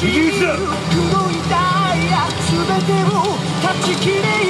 届いたいや全てを断ち切れよ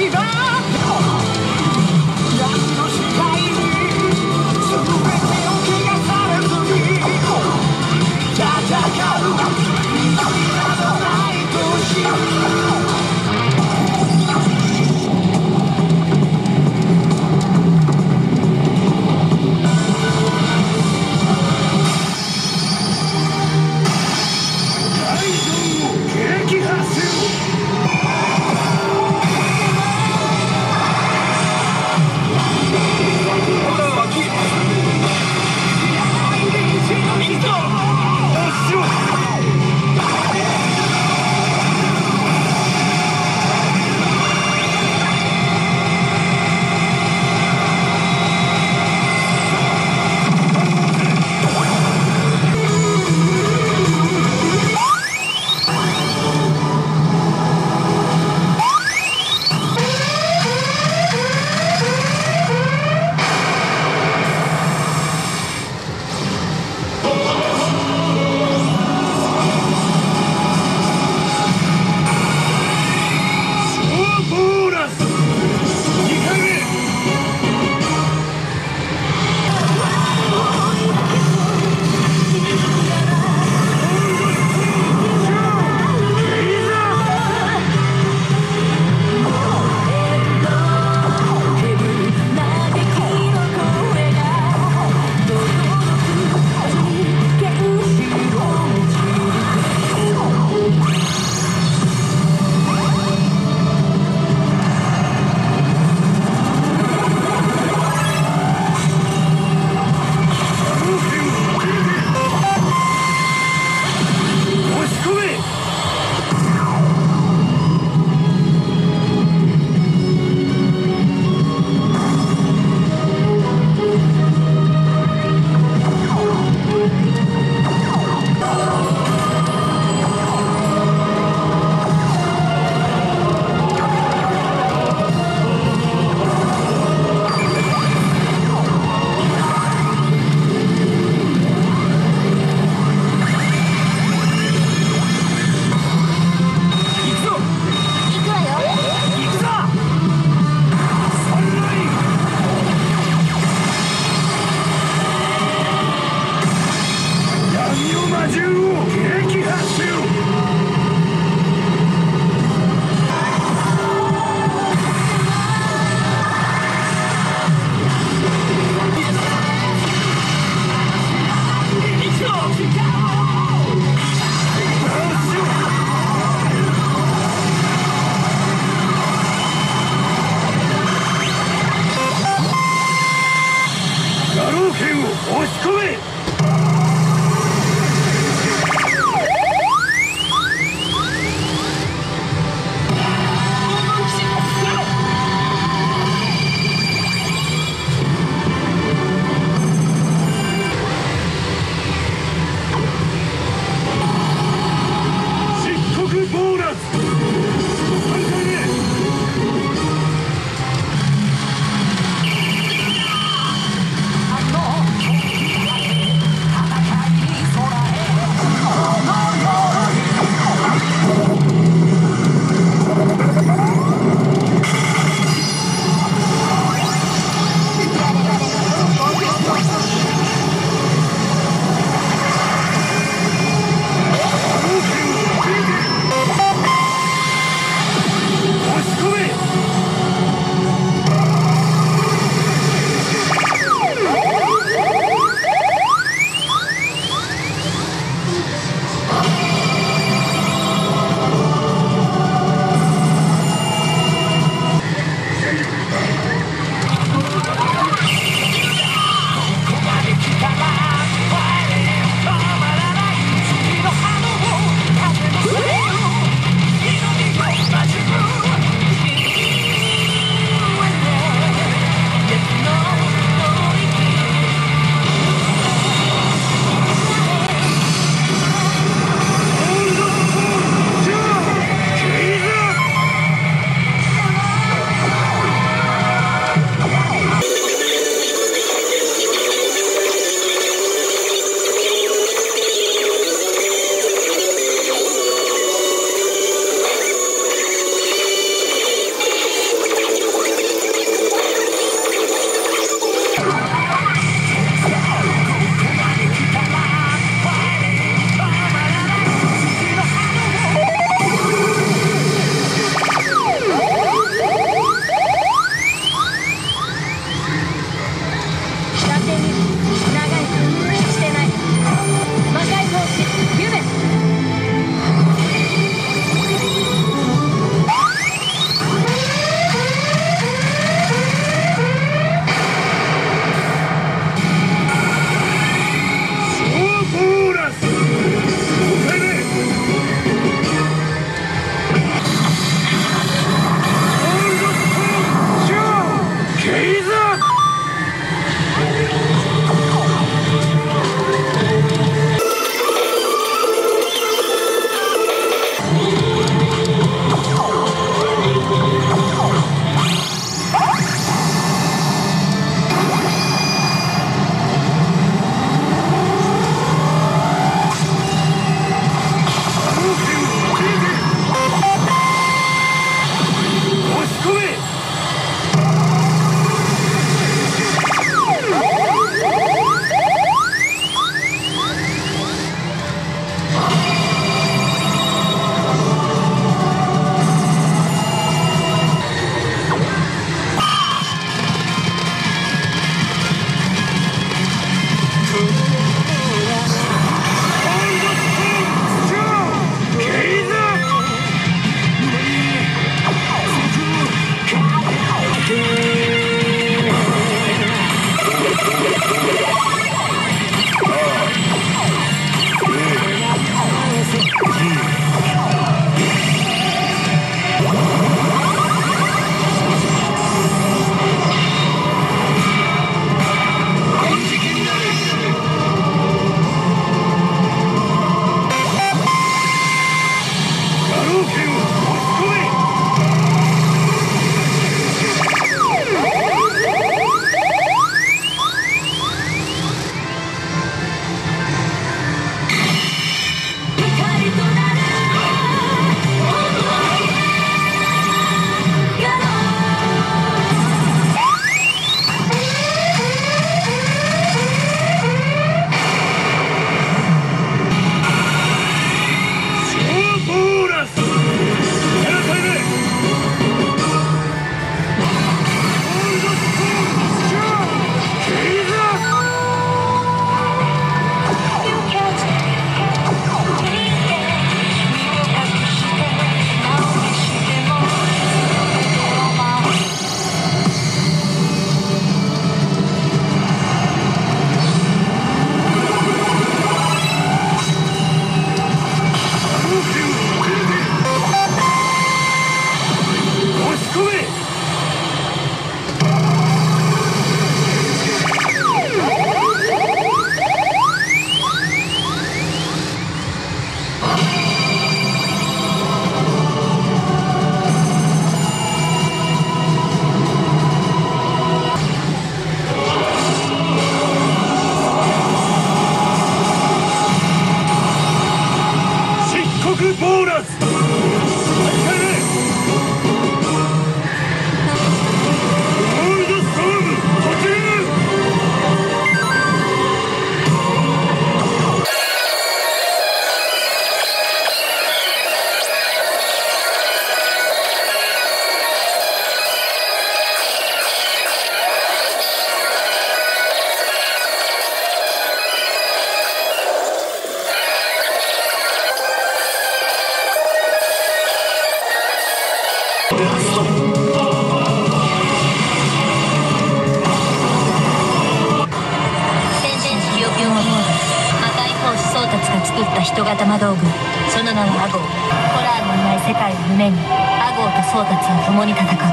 作った人型魔道具。その名はアゴー。ホラーのない世界を胸にアゴーとソウタツは共に戦った。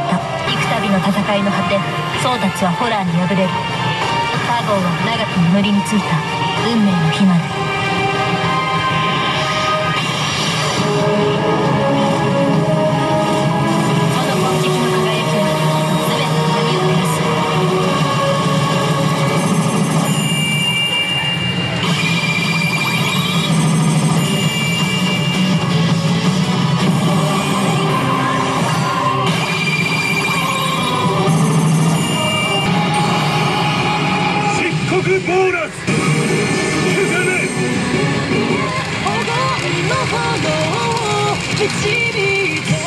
幾度の戦いの果てソウタツはホラーに敗れる。アゴーは長く祈りについた運命の日まで。を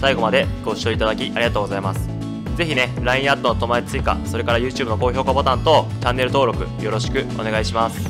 最後までご視聴いただきありがとうございます。ぜひね、LINE アットの友達追加、それから YouTube の高評価ボタンとチャンネル登録よろしくお願いします。